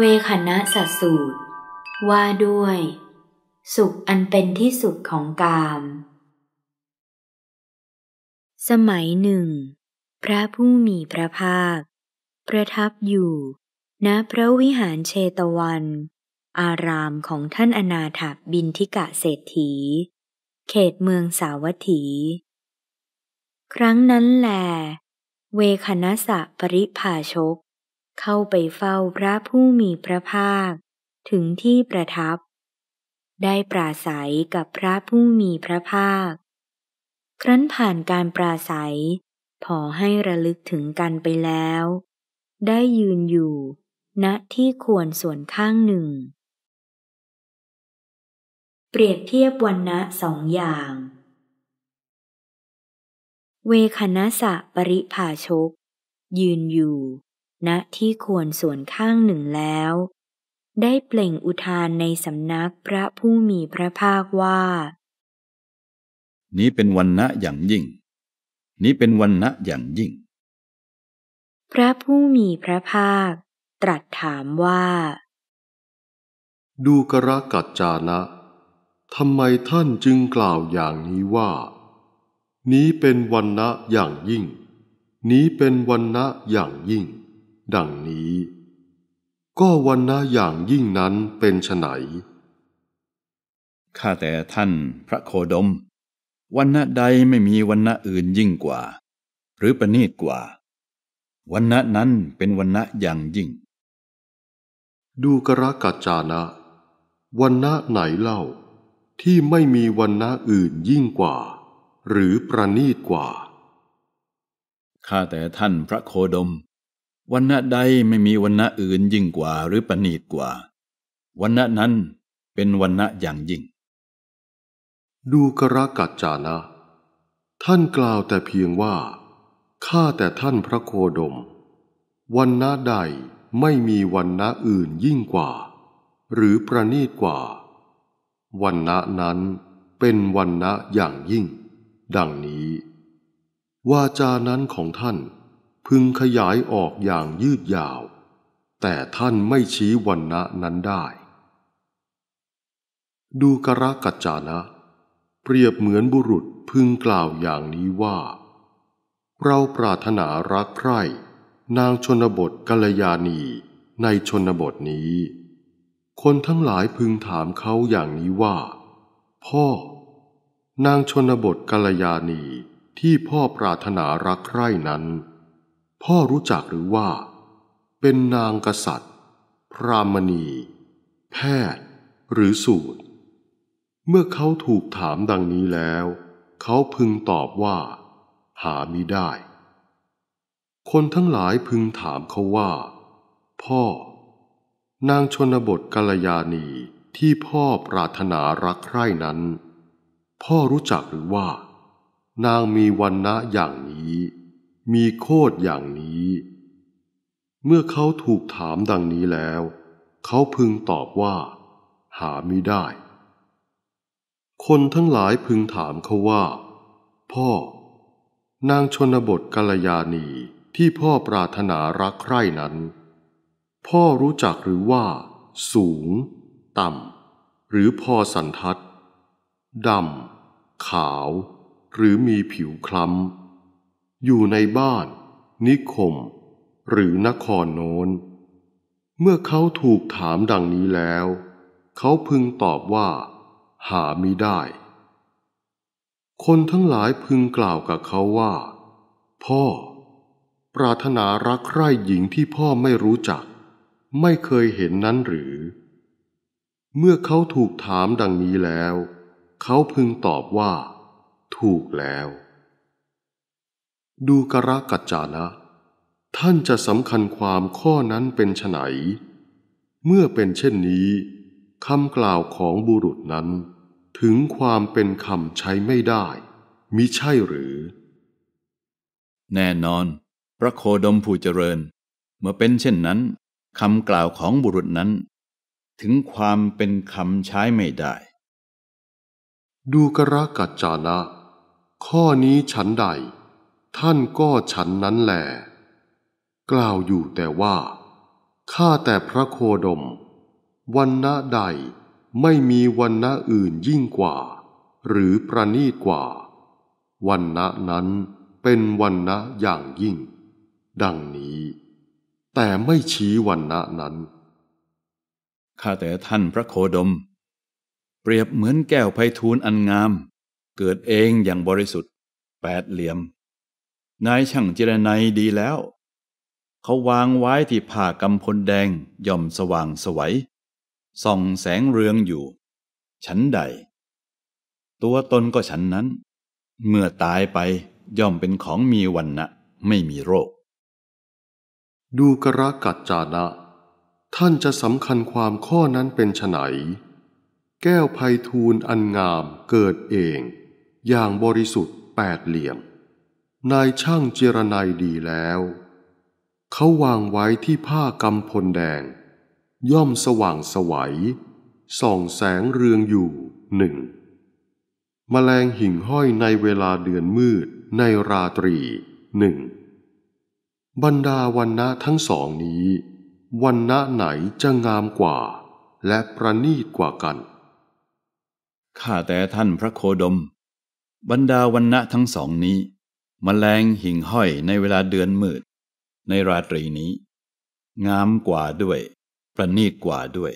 เวคณะสัสูตร ว่าด้วย สุขอันเป็นที่สุดของกาม สมัยหนึ่ง พระผู้มีพระภาค ประทับอยู่ ณพระวิหารเชตวัน อารามของท่านอนาถบินทิกะเศรษฐี เขตเมืองสาวัตถี ครั้งนั้นแหลเวคณสะปริภาชก เข้าไปเฝ้าพระผู้มีพระภาค ถึงที่ประทับ ได้ปราศัยกับพระผู้มีพระภาค ครั้นผ่านการปราศัย พอให้ระลึกถึงกันไปแล้ว ได้ยืนอยู่ณที่ควรส่วนข้างหนึ่ง เปรียบเทียบวันนะสองอย่าง เวคณสะปริภาชก ยืนอยู่ ณที่ควรส่วนข้างหนึ่งแล้ว ได้เปล่งอุทานในสำนักพระผู้มีพระภาคว่า นี้เป็นวันณะอย่างยิ่ง นี้เป็นวันณะอย่างยิ่ง พระผู้มีพระภาค ตรัสถามว่า ดูกระกัจจานะทำไมท่านจึงกล่าวอย่างนี้ว่า นี้เป็นวันณะอย่างยิ่ง นี้เป็นวันณะอย่างยิ่ง ดังนี้ ก็วันนะอย่างยิ่งนั้นเป็นไฉนข้าแต่ท่านพระโคดม วันณะใดไม่มีวันณะอื่นยิ่งกว่า หรือประณีตกว่า วันณะนั้นเป็นวันณะอย่างยิ่ง ดูกระกัจจานะวันณะไหนเล่า ที่ไม่มีวันณะอื่นยิ่งกว่า หรือประณีตกว่าข้าแต่ท่านพระโคดม วันณะใดไม่มีวันณะอื่นยิ่งกว่าหรือประณีตกว่า วันณะนั้นเป็นวันณะอย่างยิ่ง ดูกระกัจจานะ ท่านกล่าวแต่เพียงว่า ข้าแต่ท่านพระโคดม วันณะใดไม่มีวันณะอื่นยิ่งกว่า หรือประณีตกว่า วันณะนั้นเป็นวันณะอย่างยิ่ง ดังนี้ วาจานั้นของท่าน พึงขยายออกอย่างยืดยาว แต่ท่านไม่ชี้วันณะนั้นได้ ดูกระกัจจานะ เปรียบเหมือนบุรุษพึงกล่าวอย่างนี้ว่า เราปรารถนารักใคร่ นางชนบทกัลยาณีในชนบทนี้ คนทั้งหลายพึงถามเขาอย่างนี้ว่า พ่อ นางชนบทกัลยาณีที่พ่อปรารถนารักใคร่นั้น พ่อรู้จักหรือว่า เป็นนางกษัตริย์ พรามณี แพทย์ หรือสูตร เมื่อเขาถูกถามดังนี้แล้ว เขาพึงตอบว่า หามิได้ คนทั้งหลายพึงถามเขาว่า พ่อ นางชนบทกัลยาณีที่พ่อปรารถนารักใคร่นั้น พ่อรู้จักหรือว่า นางมีวันณะอย่างนี้ มีโคดอย่างนี้ เมื่อเขาถูกถามดังนี้แล้ว เขาพึงตอบว่า หาไม่ได้ คนทั้งหลายพึงถามเขาว่า พ่อ นางชนบทกัลยาณีที่พ่อปรารถนารักใคร่นั้น พ่อรู้จักหรือว่า สูง ต่ำ หรือพอสันทัดดำขาว หรือมีผิวคล้ำ อยู่ในบ้าน นิคม หรือนครโน้น เมื่อเขาถูกถามดังนี้แล้ว เขาพึงตอบว่า หามิได้ คนทั้งหลายพึงกล่าวกับเขาว่า พ่อ ปรารถนารักใคร่หญิงที่พ่อไม่รู้จัก ไม่เคยเห็นนั้นหรือ เมื่อเขาถูกถามดังนี้แล้ว เขาพึงตอบว่า ถูกแล้ว ดูกระกัจจานะ ท่านจะสำคัญความข้อนั้นเป็นไฉนเมื่อเป็นเช่นนี้คำกล่าวของบุรุษนั้น ถึงความเป็นคำใช้ไม่ได้มิใช่หรือ แน่นอน พระโคดมผู้เจริญ เมื่อเป็นเช่นนั้นคำกล่าวของบุรุษนั้น ถึงความเป็นคำใช้ไม่ได้ ดูกระกัจจานะ ข้อนี้ฉันใด ท่านก็ฉันนั้นแหลกล่าวอยู่แต่ว่า ข้าแต่พระโคดม วันณะใดไม่มีวันณะอื่นยิ่งกว่า หรือประนีตกว่า วันณะนั้นเป็นวันณะอย่างยิ่ง ดังนี้ แต่ไม่ชี้วันณะนั้น ข้าแต่ท่านพระโคดม เปรียบเหมือนแก้วไพฑูรย์อันงาม เกิดเองอย่างบริสุทธิ์แปดเหลี่ยม นายช่างเจรไนยดีแล้ว เขาวางไว้ที่ผ้ากำพลแดงย่อมสว่างสวัยส่องแสงเรืองอยู่ ฉันใด ตัวตนก็ฉันนั้น เมื่อตายไปย่อมเป็นของมีวันนะไม่มีโรค ดูกระกัจจานะ ท่านจะสำคัญความข้อนั้นเป็นไฉนแก้วไพฑูรย์อันงามเกิดเอง อย่างบริสุทธิ์แปดเหลี่ยม นายช่างเจรนายดีแล้ว เขาวางไว้ที่ผ้ากำพลแดง ย่อมสว่างสวัยส่องแสงเรืองอยู่หนึ่งมแมลงหิ่งห้อยในเวลาเดือนมืดในราตรีหนึ่งบรรดาวันณะทั้งสองนี้วันณะไหนจะงามกว่า และประณีตกว่ากัน ข้าแต่ท่านพระโคดม บรรดาวันณะทั้งสองนี้ มแมลงหิ่งห้อยในเวลาเดือนมืด ในราตรีนี้ งามกว่าด้วย ประณีตกว่าด้วย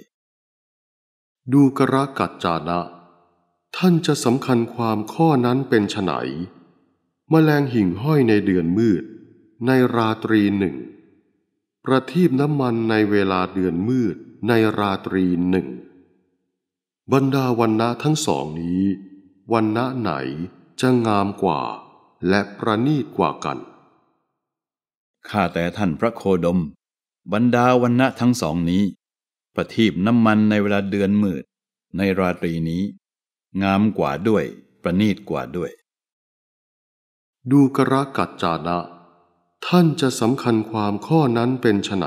ดูกระกัจจานะ ท่านจะสำคัญความข้อนั้นเป็นไฉนมแมลงหิ่งห้อยในเดือนมืด ในราตรีหนึ่ง ประทีปน้ำมันในเวลาเดือนมืด ในราตรีหนึ่ง บรรดาวันณะทั้งสองนี้วันณะไหนจะงามกว่า และประณีตกว่ากัน ข้าแต่ท่านพระโคดม บรรดาวันณะทั้งสองนี้ ประทีปน้ำมันในเวลาเดือนมืด ในราตรีนี้ งามกว่าด้วย ประณีตกว่าด้วย ดูกระกัจจานะ ท่านจะสำคัญความข้อนั้นเป็นไฉน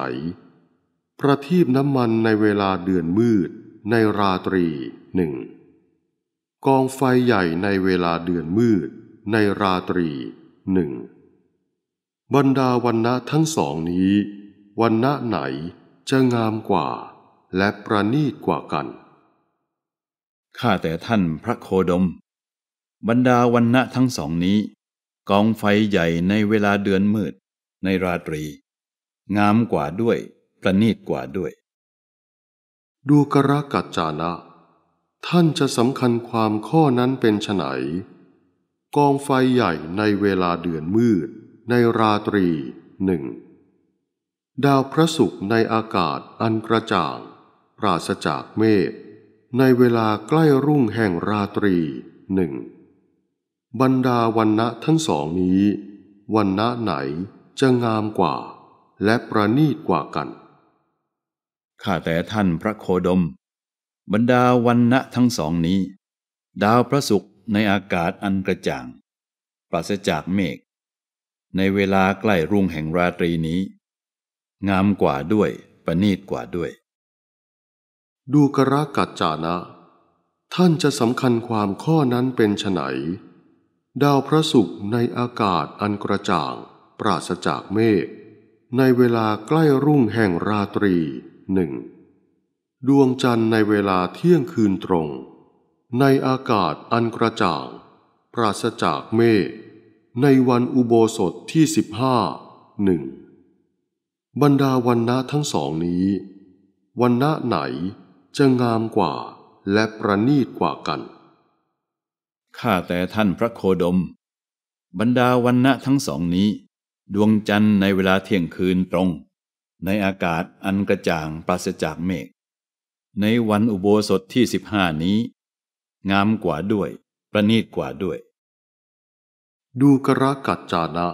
ประทีปน้ำมันในเวลาเดือนมืด ในราตรีหนึ่งกองไฟใหญ่ในเวลาเดือนมืด ในราตรีหนึ่งบรรดาวันณะทั้งสองนี้ วันณะไหนจะงามกว่า และประณีตกว่ากัน ข้าแต่ท่านพระโคดม บรรดาวันณะทั้งสองนี้ กองไฟใหญ่ในเวลาเดือนมืด ในราตรี งามกว่าด้วย ประณีตกว่าด้วย ดูกระกัจจานะ ท่านจะสำคัญความข้อนั้นเป็นไฉน กองไฟใหญ่ในเวลาเดือนมืด ในราตรีหนึ่งดาวพระศุกร์ในอากาศอันกระจ่าง ปราศจากเมฆในเวลาใกล้รุ่งแห่งราตรีหนึ่งบรรดาวันณะทั้งสองนี้ วันณะไหนจะงามกว่า และประณีตกว่ากัน ข้าแต่ท่านพระโคดม บรรดาวันณะทั้งสองนี้ ดาวพระศุกร์ ในอากาศอันกระจ่าง ปราศจากเมฆในเวลาใกล้รุ่งแห่งราตรีนี้ งามกว่าด้วยประณีตกว่าด้วย ดูกระกัจจานะ ท่านจะสำคัญความข้อนั้นเป็นไฉนดาวพระศุกร์ในอากาศอันกระจ่าง ปราศจากเมฆในเวลาใกล้รุ่งแห่งราตรีหนึ่งดวงจันทร์ในเวลาเที่ยงคืนตรง ในอากาศอันกระจ่าง ปราศจากเมฆในวันอุโบสถที่สิบห้าหนึ่งบรรดาวันณะทั้งสองนี้วันณะไหนจะงามกว่าและประณีตกว่ากัน ข้าแต่ท่านพระโคดม บรรดาวันณะทั้งสองนี้ ดวงจันทร์ในเวลาเที่ยงคืนตรง ในอากาศอันกระจ่างปราศจากเมฆในวันอุโบสถที่สิบห้านี้ งามกว่าด้วย ประณีตกว่าด้วย ดูกระกัจจานะ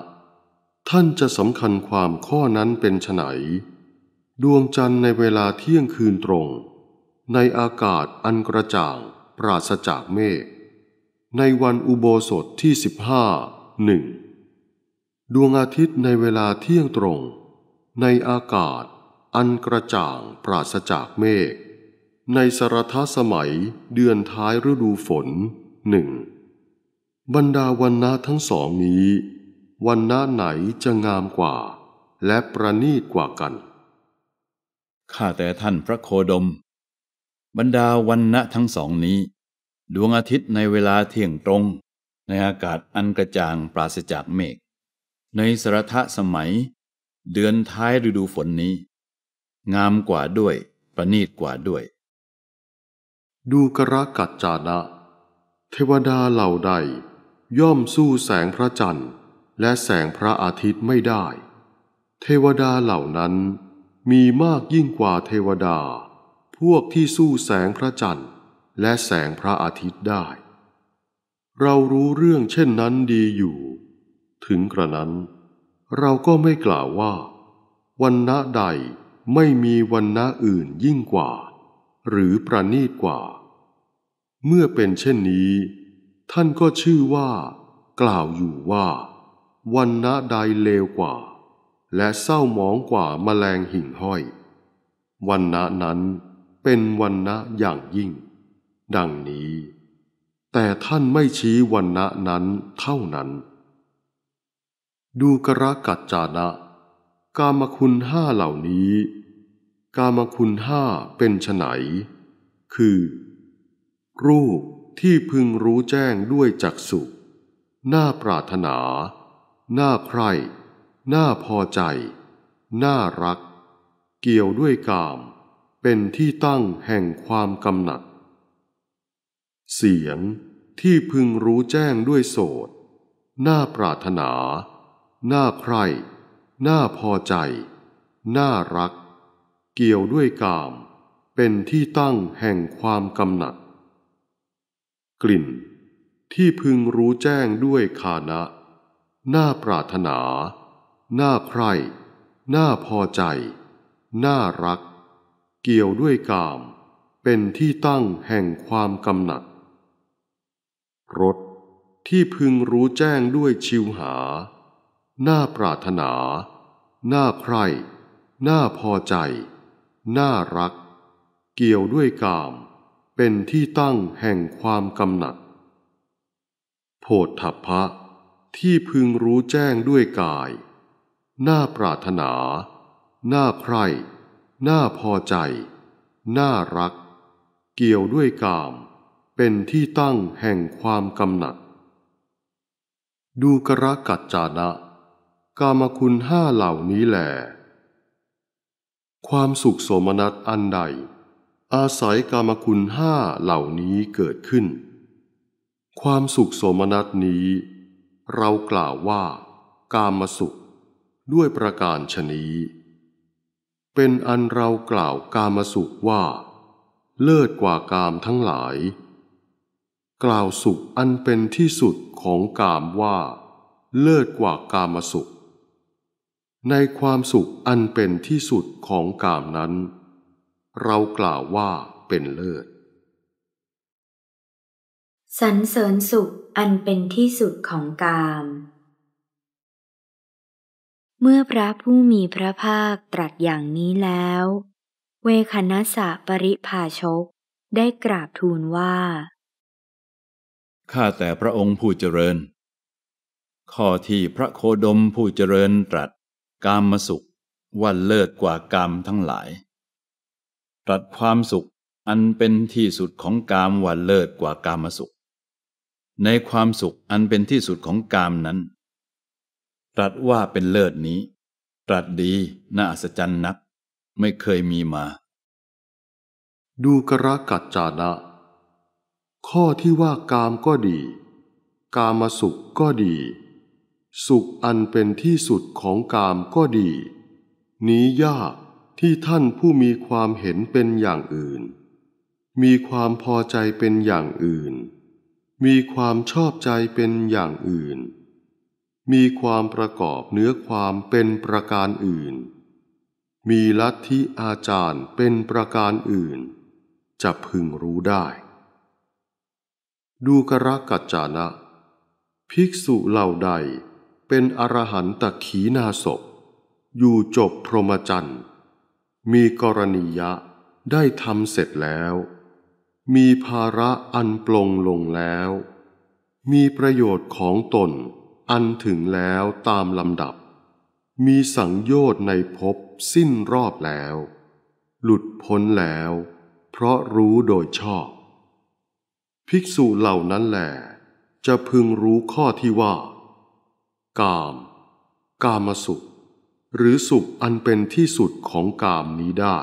ท่านจะสำคัญความข้อนั้นเป็นไฉนดวงจันทร์ในเวลาเที่ยงคืนตรง ในอากาศอันกระจ่างปราศจากเมฆในวันอุโบสถที่สิบห้าหนึ่งดวงอาทิตย์ในเวลาเที่ยงตรง ในอากาศอันกระจ่างปราศจากเมฆ ในสรทสมัยเดือนท้ายฤดูฝนหนึ่งบรรดาวันณะทั้งสองนี้ วันณะไหนจะงามกว่า และประณีตกว่ากัน ข้าแต่ท่านพระโคดม บรรดาวันณะทั้งสองนี้ ดวงอาทิตย์ในเวลาเที่ยงตรง ในอากาศอันกระจ่างปราศจากเมฆในสรทะสมัย เดือนท้ายฤดูฝนนี้ งามกว่าด้วย ประณีตกว่าด้วย ดูกระกัจจานะ เทวดาเหล่าใด ย่อมสู้แสงพระจันทร์ และแสงพระอาทิตย์ไม่ได้ เทวดาเหล่านั้นมีมากยิ่งกว่าเทวดา พวกที่สู้แสงพระจันทร์ และแสงพระอาทิตย์ได้ เรารู้เรื่องเช่นนั้นดีอยู่ ถึงกระนั้น เราก็ไม่กล่าวว่า วันณะใดไม่มีวันณะอื่นยิ่งกว่า หรือประณีตกว่า เมื่อเป็นเช่นนี้ ท่านก็ชื่อว่า กล่าวอยู่ว่า วันณะใดเลวกว่า และเศร้าหมองกว่าแมลงหิ่งห้อย วันณะนั้นเป็นวันณะอย่างยิ่ง ดังนี้ แต่ท่านไม่ชี้วันณะนั้นเท่านั้น ดูกระกัจจานะ กามคุณห้าเหล่านี้ กามคุณห้าเป็นไฉนคือ รูปที่พึงรู้แจ้งด้วยจักสุน่าปรารถนา น่าใคร่น่าพอใจ น่ารัก เกี่ยวด้วยกาม เป็นที่ตั้งแห่งความกำหนัด เสียงที่พึงรู้แจ้งด้วยโสดน่าปรารถนา น่าใคร่น่าพอใจ น่ารัก เกี่ยวด้วยกาม เป็นที่ตั้งแห่งความกำหนัด กลิ่น ที่พึงรู้แจ้งด้วยคานะ น่าปรารถนา น่าใคร่ น่าพอใจ น่ารัก เกี่ยวด้วยกาม เป็นที่ตั้งแห่งความกำหนัดรสที่พึงรู้แจ้งด้วยชิวหา น่าปรารถนา น่าใคร่ น่าพอใจ น่ารัก เกี่ยวด้วยกาม เป็นที่ตั้งแห่งความกำหนัด โพธัพพะ ที่พึงรู้แจ้งด้วยกาย น่าปรารถนา น่าใคร่ น่าพอใจ น่ารัก เกี่ยวด้วยกาม เป็นที่ตั้งแห่งความกำหนัด ดูกระกัจจานะ กามคุณห้าเหล่านี้แหลความสุขโสมนัสอันใด อาศัยกามคุณห้าเหล่านี้เกิดขึ้น ความสุขโสมนัสนี้ เรากล่าวว่า กามสุข ด้วยประการชนี้ เป็นอันเรากล่าวกามสุขว่า เลิศกว่ากามทั้งหลาย กล่าวสุขอันเป็นที่สุดของกามว่า เลิศกว่ากามสุข ในความสุขอันเป็นที่สุดของกามนั้น เรากล่าวว่าเป็นเลิศสรรเสริญสุขอันเป็นที่สุดของกาม เมื่อพระผู้มีพระภาคตรัสอย่างนี้แล้ว เวคณสะปริภาชกได้กราบทูลว่า ข้าแต่พระองค์ผู้เจริญ ข้อที่พระโคดมผู้เจริญตรัสกามมสุขว่าเลิศกว่ากามทั้งหลาย ตรัสความสุขอันเป็นที่สุดของกามว่าเลิศกว่ากามสุข ในความสุขอันเป็นที่สุดของกามนั้น ตรัสว่าเป็นเลิศนี้ ตรัสดีน่าอัศจรรย์นัก ไม่เคยมีมา ดูกระกัจจานะ ข้อที่ว่ากามก็ดี กามสุขก็ดี สุขอันเป็นที่สุดของกามก็ดี นี้ยาก ที่ท่านผู้มีความเห็นเป็นอย่างอื่น มีความพอใจเป็นอย่างอื่น มีความชอบใจเป็นอย่างอื่น มีความประกอบเนื้อความเป็นประการอื่น มีลัทธิอาจารย์เป็นประการอื่น จะพึงรู้ได้ ดูกระกัจจานะ ภิกษุเหล่าใดเป็นอรหันตขีนาศพอยู่จบพรหมจรรย์ มีกรณียะได้ทำเสร็จแล้ว มีภาระอันปลงลงแล้ว มีประโยชน์ของตนอันถึงแล้วตามลำดับ มีสังโยชน์ในภพสิ้นรอบแล้ว หลุดพ้นแล้ว เพราะรู้โดยชอบ ภิกษุเหล่านั้นแหละจะพึงรู้ข้อที่ว่า กาม กามสุข หรือสุขอันเป็นที่สุดของกามนี้ได้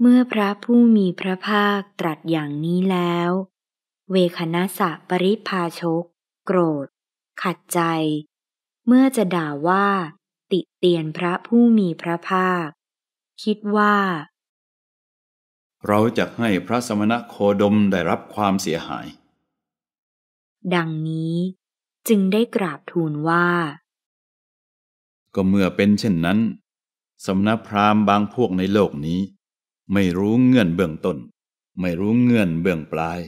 เมื่อพระผู้มีพระภาคตรัสอย่างนี้แล้ว เวคณสะปริพาชก โกรธ ขัดใจ เมื่อจะด่าว่า ติเตียนพระผู้มีพระภาค คิดว่า เราจะให้พระสมณโคดมได้รับความเสียหาย ดังนี้จึงได้กราบทูลว่า ก็เมื่อเป็นเช่นนั้นสมณพราหมณ์บางพวกในโลกนี้ ไม่รู้เงื่อนเบื้องต้น ไม่รู้เงื่อนเบื้องปลาย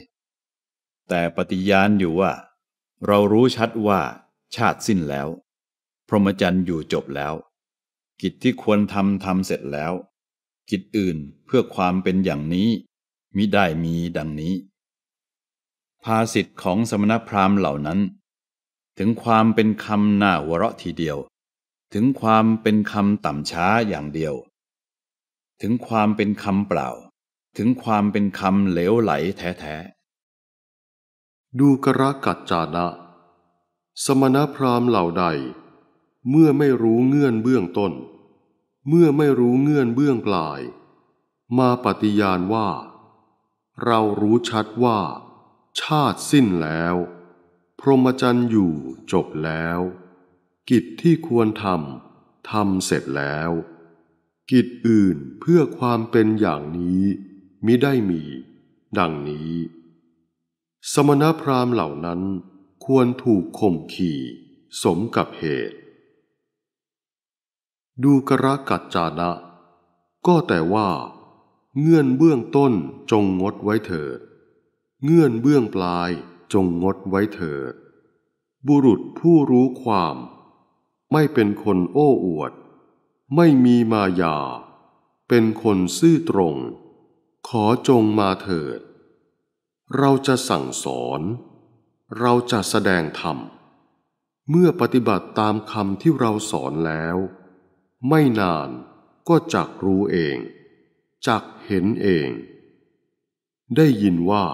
แต่ปฏิญาณอยู่ว่า เรารู้ชัดว่าชาติสิ้นแล้ว พรหมจรรย์อยู่จบแล้ว กิจที่ควรทำทำเสร็จแล้ว กิจอื่นเพื่อความเป็นอย่างนี้มิได้มีดังนี้ ภาสิทธิ์ของสมณพราหมณ์เหล่านั้น ถึงความเป็นคำหน้าหัวเราะทีเดียว ถึงความเป็นคำต่ำช้าอย่างเดียว ถึงความเป็นคำเปล่า ถึงความเป็นคำเหลวไหลแท้ๆ ดูกระกัจจานะ สมณพราหมณ์เหล่าใด เมื่อไม่รู้เงื่อนเบื้องต้น เมื่อไม่รู้เงื่อนเบื้องปลาย มาปฏิญาณว่า เรารู้ชัดว่า ชาติสิ้นแล้ว พรหมจรรย์อยู่จบแล้ว กิจที่ควรทำทำเสร็จแล้ว กิจอื่นเพื่อความเป็นอย่างนี้มิได้มี ดังนี้ สมณพราหมณ์เหล่านั้นควรถูกข่มขี่ สมกับเหตุ ดูกระกัจจานะ ก็แต่ว่า เงื่อนเบื้องต้นจงงดไว้เถิด เงื่อนเบื้องปลายจงงดไว้เถิด บุรุษผู้รู้ความ ไม่เป็นคนโอ้อวด ไม่มีมายา เป็นคนซื่อตรง ขอจงมาเถิด เราจะสั่งสอน เราจะแสดงธรรม เมื่อปฏิบัติตามคำที่เราสอนแล้ว ไม่นานก็จักรู้เอง จักเห็นเอง ได้ยินว่า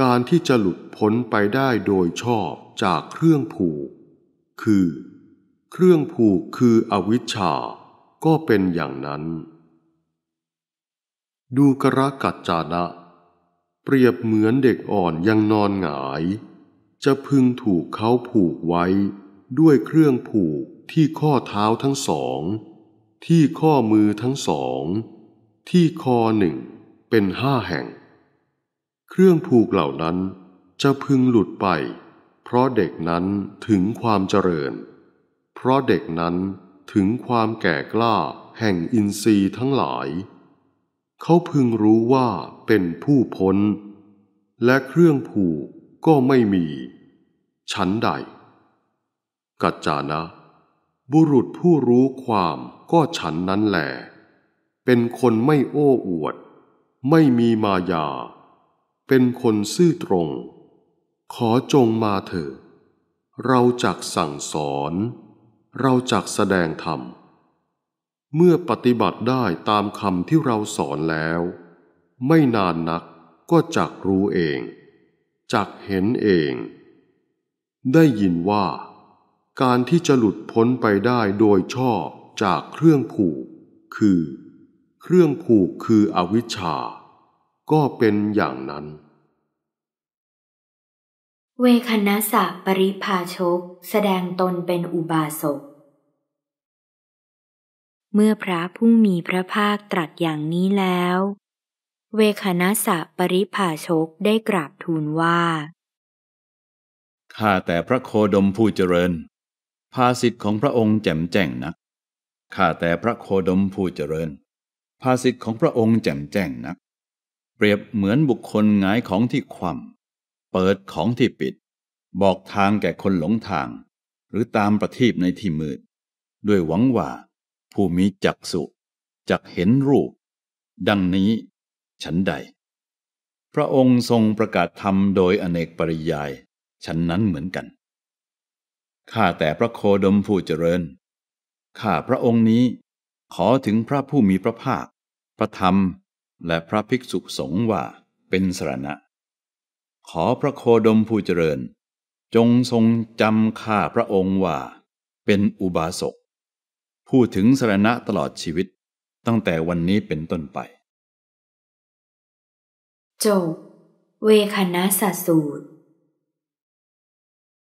การที่จะหลุดพ้นไปได้โดยชอบจากเครื่องผูก คือ เครื่องผูกคืออวิชชา ก็เป็นอย่างนั้น ดูกระกัจจานะ เปรียบเหมือนเด็กอ่อนยังนอนหงาย จะพึงถูกเขาผูกไว้ ด้วยเครื่องผูกที่ข้อเท้าทั้งสอง ที่ข้อมือทั้งสอง ที่คอหนึ่งเป็นห้าแห่ง เครื่องผูกเหล่านั้นจะพึงหลุดไป เพราะเด็กนั้นถึงความเจริญ เพราะเด็กนั้นถึงความแก่กล้าแห่งอินทรีย์ทั้งหลาย เขาพึงรู้ว่าเป็นผู้พ้น และเครื่องผูกก็ไม่มี ชั้นใด กัจจานะ บุรุษผู้รู้ความก็ฉันนั้นแหลเป็นคนไม่โอ้อวด ไม่มีมายา เป็นคนซื่อตรง ขอจงมาเถิดเราจักสั่งสอน เราจักแสดงธรรม เมื่อปฏิบัติได้ตามคำที่เราสอนแล้ว ไม่นานนักก็จักรู้เอง จักเห็นเอง ได้ยินว่า การที่จะหลุดพ้นไปได้โดยชอบจากเครื่องผูก คือ เครื่องผูกคืออวิชชา ก็เป็นอย่างนั้น เวคณสะปริพาชก แสดงตนเป็นอุบาสก เมื่อพระผู้มีพระภาคตรัสอย่างนี้แล้ว เวคณสะปริพาชกได้กราบทูลว่า ข้าแต่พระโคดมผู้เจริญ ภาสิทธิ์ของพระองค์แจ่มแจ้งนัก ข้าแต่พระโคดมผู้เจริญ ภาสิทธิ์ของพระองค์แจ่มแจ้งนัก เปรียบเหมือนบุคคลหงายของที่คว่ำ เปิดของที่ปิด บอกทางแก่คนหลงทาง หรือตามประทีปในที่มืด ด้วยหวังว่า ผู้มีจักสุจักเห็นรูป ดังนี้ ฉันใด พระองค์ทรงประกาศธรรมโดยอเนกปริยาย ฉันนั้นเหมือนกัน ข้าแต่พระโคดมผู้เจริญ ข้าพระองค์นี้ ขอถึงพระผู้มีพระภาค พระธรรมและพระภิกษุสงฆ์ว่าเป็นสรณะ ขอพระโคดมผู้เจริญ จงทรงจำข้าพระองค์ว่า เป็นอุบาสกพูดถึงสรณะตลอดชีวิตตั้งแต่วันนี้เป็นต้นไป จบ เวคณะสัสูตร